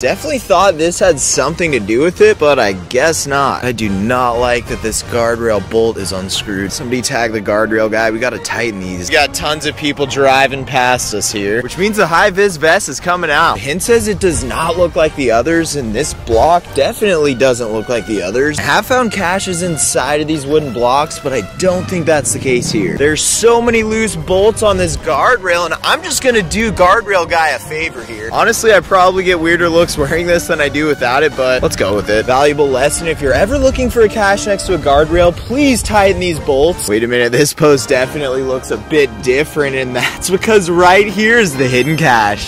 Definitely thought this had something to do with it, but I guess not. I do not like that this guardrail bolt is unscrewed. Somebody tag the guardrail guy. We gotta tighten these. We got tons of people driving past us here, which means the high vis vest is coming out. Hint says it does not look like the others, and this block definitely doesn't look like the others. I have found caches inside of these wooden blocks, but I don't think that's the case here. There's so many loose bolts on this guardrail, and I'm just gonna do guardrail guy a favor here. Honestly, I probably get weirder looks wearing this than I do without it, but let's go with it. Valuable lesson, if you're ever looking for a cache next to a guardrail, please tighten these bolts. Wait a minute, this post definitely looks a bit different, and that's because right here is the hidden cache.